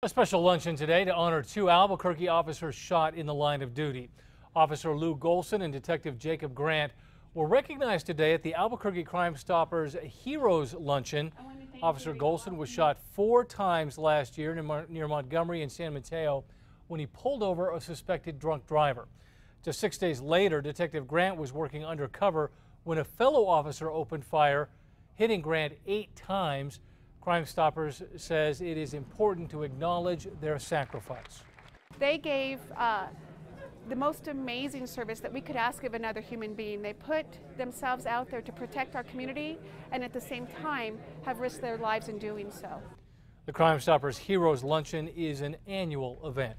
A special luncheon today to honor two Albuquerque officers shot in the line of duty. Officer Lou Golson and Detective Jacob Grant were recognized today at the Albuquerque Crime Stoppers Heroes Luncheon. Officer Golson was shot four times last year near Montgomery and San Mateo when he pulled over a suspected drunk driver. Just six days later, Detective Grant was working undercover when a fellow officer opened fire, hitting Grant eight times. Crime Stoppers says it is important to acknowledge their sacrifice. They gave uh, the most amazing service that we could ask of another human being. They put themselves out there to protect our community and at the same time have risked their lives in doing so. The Crime Stoppers Heroes Luncheon is an annual event.